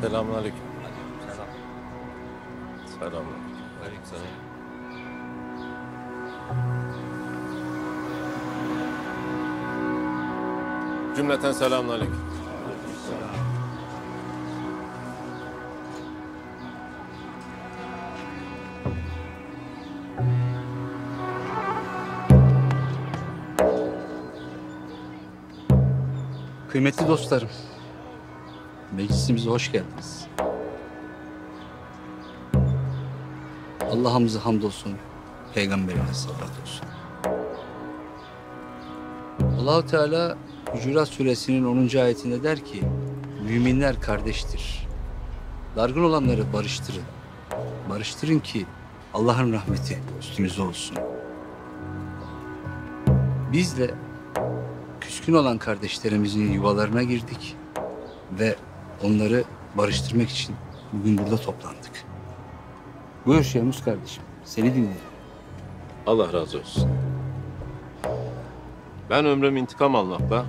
Selamünaleyküm. Selam. Selamünaleyküm. Aleykümselam. Cümleten selamünaleyküm. Kıymetli dostlarım, meclisimize hoş geldiniz. Allah'ımıza hamdolsun, Peygamberine salat olsun. Allahu Teala Hucurat Suresinin 10. ayetinde der ki, müminler kardeştir. Dargın olanları barıştırın. Barıştırın ki Allah'ın rahmeti üstünüze olsun. Biz de küskün olan kardeşlerimizin yuvalarına girdik ve onları barıştırmak için bugün burada toplandık. Buyur Şemus kardeşim, seni dinliyorum. Allah razı olsun. Ben ömrümü intikam almakla,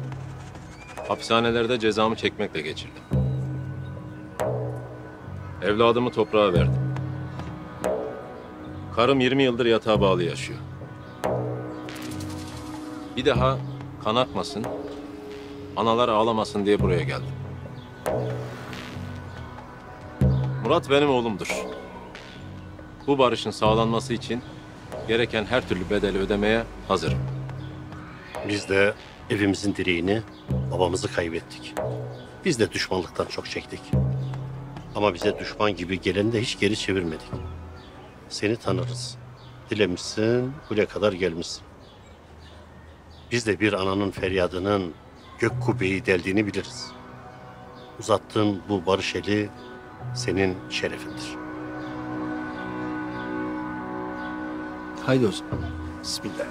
hapishanelerde cezamı çekmekle geçirdim. Evladımı toprağa verdim. Karım 20 yıldır yatağa bağlı yaşıyor. Bir daha kan akmasın, analar ağlamasın diye buraya geldim. Murat benim oğlumdur. Bu barışın sağlanması için gereken her türlü bedeli ödemeye hazırım. Biz de evimizin direğini, babamızı kaybettik. Biz de düşmanlıktan çok çektik. Ama bize düşman gibi geleni de hiç geri çevirmedik. Seni tanırız. Dilemişsin, buraya kadar gelmişsin. Biz de bir ananın feryadının gök kubbeyi deldiğini biliriz. Uzattığın bu barış eli senin şerefindir. Haydi o zaman. Bismillah.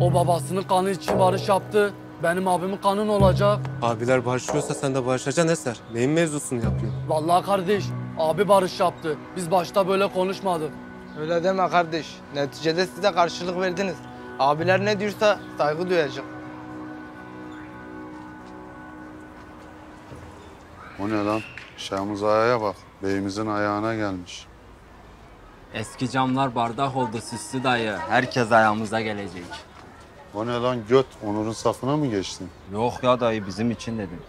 O babasının kanı için barış yaptı. Benim abimin kanı ne olacak? Abiler barışıyorsa sen de barışacaksın Eser. Neyin mevzusunu yapıyorsun? Vallahi kardeş, abi barış yaptı. Biz başta böyle konuşmadık. Öyle deme kardeş. Neticede siz de karşılık verdiniz. Abiler ne diyorsa saygı duyacak. O ne lan? Şahmuz Ağa'ya bak. Beyimizin ayağına gelmiş. Eski camlar bardak oldu süslü dayı. Herkes ayağımıza gelecek. O ne lan göt? Onur'un safına mı geçtin? Yok ya dayı bizim için dedim.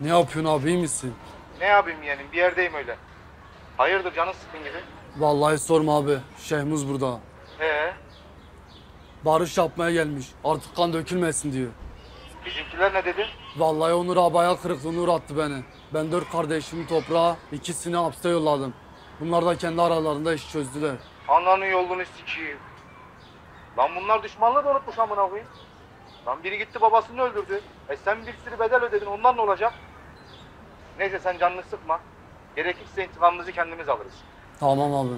Ne yapıyorsun abi iyi misin? Ne yapayım yeğenim bir yerdeyim öyle. Hayırdır canın sıkkın gibi. Vallahi sorma abi. Şehmuz burada. Ee, Barış yapmaya gelmiş. Artık kan dökülmesin diyor. Bizimkiler ne dedi? Vallahi Onur abaya kırıklığına uğrattı beni. Ben dört kardeşimi toprağa, ikisini hapse yolladım. Bunlar da kendi aralarında iş çözdüler. Ananın yolunu sikeyim. Lan bunlar düşmanlığı da unutmuş amına koyayım. Lan biri gitti babasını öldürdü. E sen bir sürü bedel ödedin ondan ne olacak? Neyse sen canını sıkma. Gerekirse intikamımızı kendimiz alırız. Tamam abi.